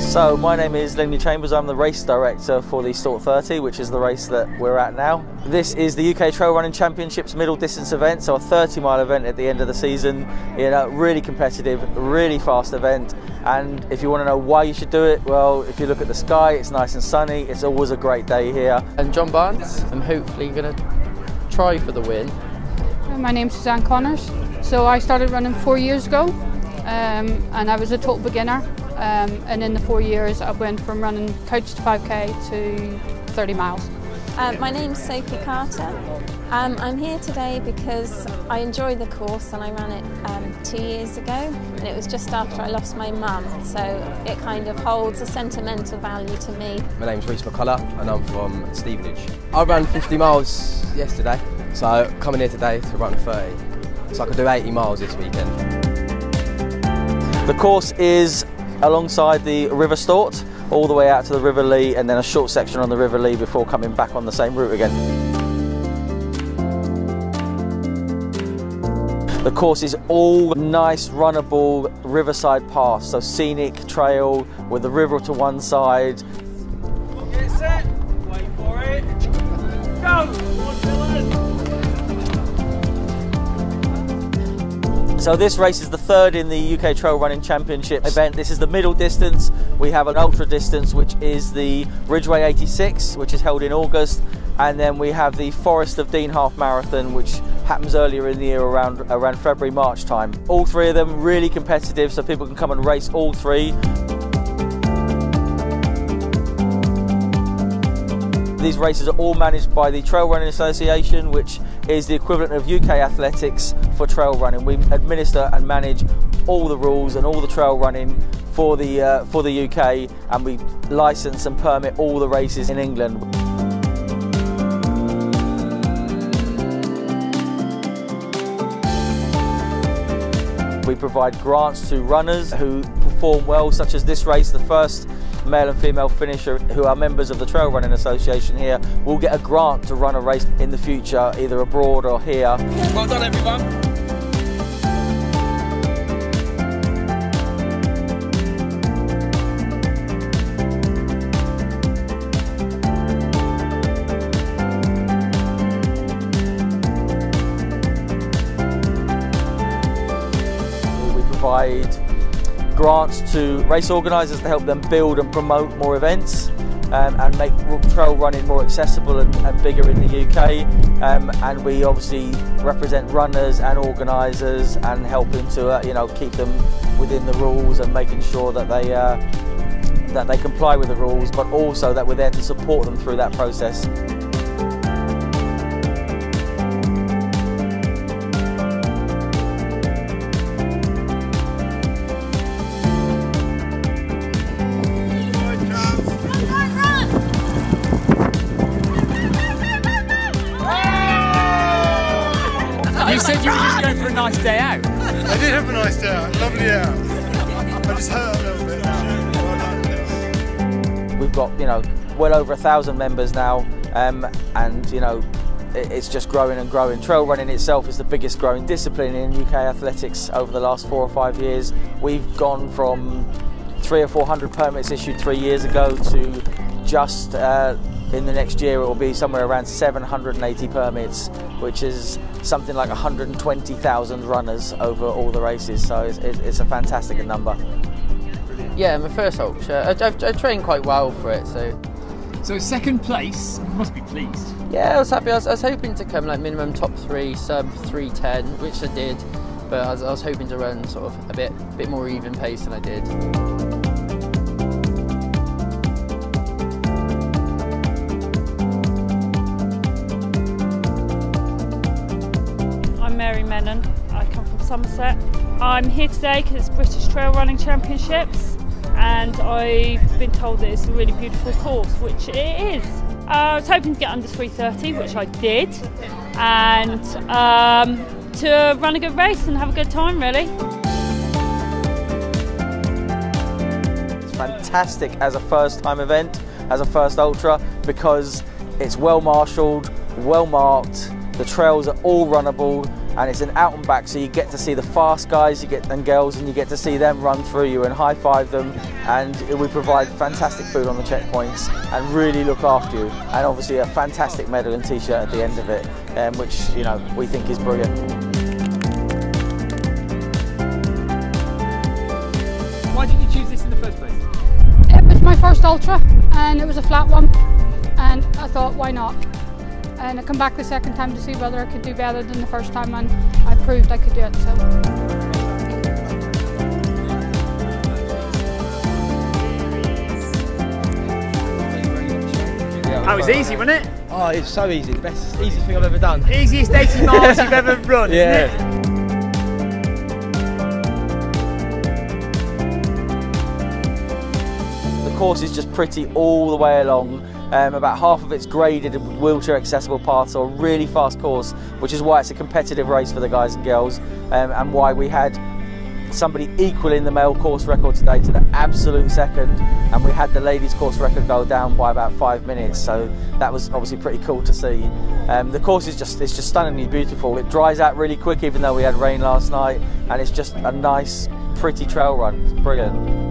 So my name is Lenny Chambers. I'm the race director for the Stort 30, which is the race that we're at now. This is the UK Trail Running Championships middle distance event, so a 30 mile event at the end of the season. You know, really competitive, really fast event. And if you want to know why you should do it, well, if you look at the sky, it's nice and sunny. It's always a great day here. I'm John Barnes. I'm hopefully going to try for the win. My name's Suzanne Connors. So I started running four years ago, um, and I was a total beginner. Um, and in the four years, I went from running couch to 5k to 30 miles. Uh, my name's Sophie Carter. Um, I'm here today because I enjoy the course and I ran it um, two years ago and it was just after I lost my mum so it kind of holds a sentimental value to me. My name's Reese McCullough and I'm from Stevenage. I ran 50 miles yesterday so coming here today to run 30 so I could do 80 miles this weekend. The course is alongside the River Stort, all the way out to the River Lee, and then a short section on the River Lee before coming back on the same route again. The course is all nice, runnable riverside paths, so scenic trail with the river to one side. Get set, wait for it, go! So this race is the third in the UK Trail Running Championship event. This is the middle distance. We have an ultra distance, which is the Ridgeway 86, which is held in August. And then we have the Forest of Dean Half Marathon, which happens earlier in the year around, around February, March time. All three of them really competitive, so people can come and race all three. These races are all managed by the Trail Running Association, which is the equivalent of UK athletics for trail running. We administer and manage all the rules and all the trail running for the uh, for the UK, and we license and permit all the races in England. We provide grants to runners who perform well, such as this race, the first male and female finisher who are members of the Trail Running Association here will get a grant to run a race in the future, either abroad or here. Well done everyone. We provide grants to race organisers to help them build and promote more events um, and make trail running more accessible and, and bigger in the UK. Um, and we obviously represent runners and organisers and helping to uh, you know keep them within the rules and making sure that they uh, that they comply with the rules, but also that we're there to support them through that process. You said you were just going for a nice day out. I did have a nice day out, lovely out. I just hurt a little bit now. We've got you know well over a thousand members now, um, and you know it's just growing and growing. Trail running itself is the biggest growing discipline in UK athletics over the last four or five years. We've gone from three or four hundred permits issued three years ago to just uh, in the next year it will be somewhere around 780 permits, which is something like 120,000 runners over all the races. So it's, it's, it's a fantastic number. Yeah, my first ultra. I, I've, I trained quite well for it, so So second place, you must be pleased. yeah, I was happy. I was, I was hoping to come like minimum top three, sub three ten, which I did. But I was, I was hoping to run sort of a bit, bit more even pace than I did. I come from Somerset. I'm here today because it's British Trail Running Championships, and I've been told that it's a really beautiful course, which it is. Uh, I was hoping to get under 330, which I did, and um, to run a good race and have a good time, really. It's fantastic as a first time event, as a first ultra, because it's well marshalled, well marked, the trails are all runnable, and it's an out and back, so you get to see the fast guys you get and girls, and you get to see them run through you and high five them and we provide fantastic food on the checkpoints and really look after you and obviously a fantastic medal and t-shirt at the end of it um, which you know we think is brilliant. Why did you choose this in the first place? It was my first ultra and it was a flat one and I thought why not and I come back the second time to see whether I could do better than the first time and I proved I could do it so. That was easy, wasn't it? Oh, it's so easy. The best, easiest thing I've ever done. Easiest 80 miles you've ever run, Yeah. isn't it? The course is just pretty all the way along. Um, about half of it's graded wheelchair accessible paths, a really fast course, which is why it's a competitive race for the guys and girls, um, and why we had somebody equaling the male course record today to the absolute second, and we had the ladies' course record go down by about five minutes. So that was obviously pretty cool to see. Um, the course is just it's just stunningly beautiful. It dries out really quick, even though we had rain last night, and it's just a nice, pretty trail run. It's brilliant.